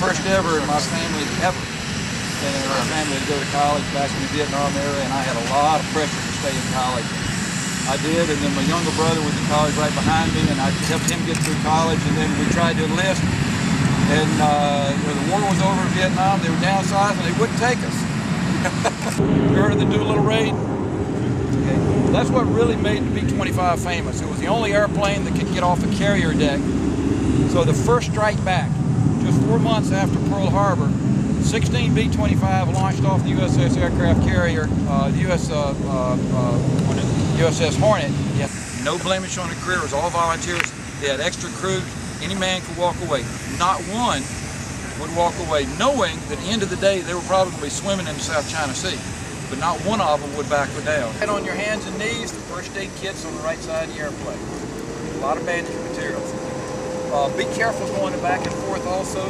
first ever in my family ever. And in our family to go to college back in the Vietnam era, and I had a lot of pressure to stay in college. I did, and then my younger brother was in college right behind me, and I helped him get through college, and then we tried to enlist. And uh, when the war was over in Vietnam, they were downsized, and they wouldn't take us. heard of the Doolittle Raid? Okay. That's what really made the B-25 famous. It was the only airplane that could get off a carrier deck. So the first strike back, just four months after Pearl Harbor, 16 B-25 launched off the USS aircraft carrier, uh, the US, uh, uh, USS Hornet. Yeah. No blemish on the career, it was all volunteers. They had extra crew, any man could walk away. Not one would walk away, knowing that at the end of the day they were probably going to be swimming in the South China Sea. But not one of them would back down. Head on your hands and knees, the first aid kit's on the right side of the airplane. A lot of bandage materials. Uh, be careful going back and forth also.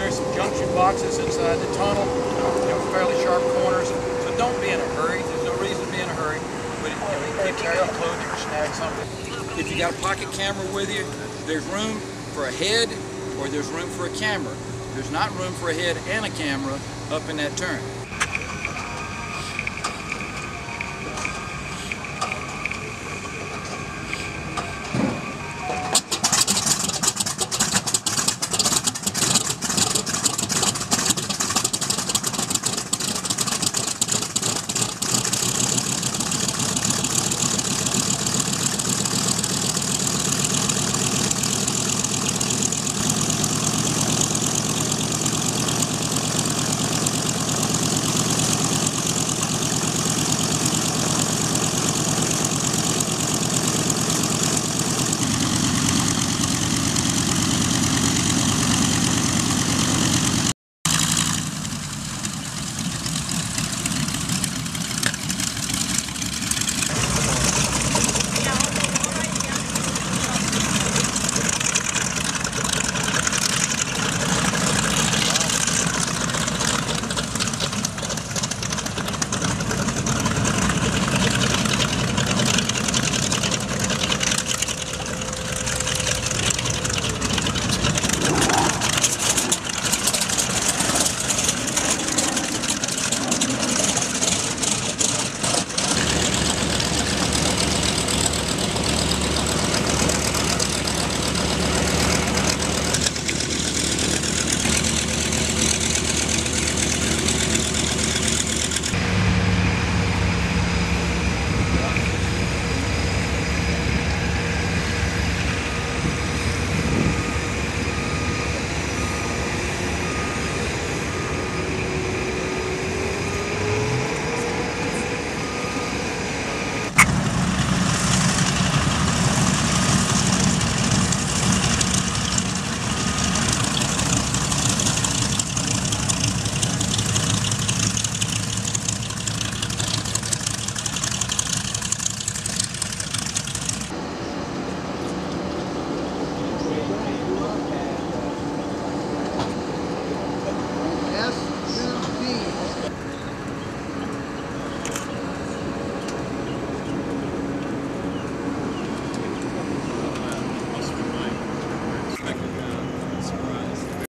There's some junction boxes inside the tunnel, you know, fairly sharp corners. So don't be in a hurry. There's no reason to be in a hurry. But if you know, keep carrying clothes, you can snag something. If you got a pocket camera with you, there's room for a head or there's room for a camera. There's not room for a head and a camera up in that turn.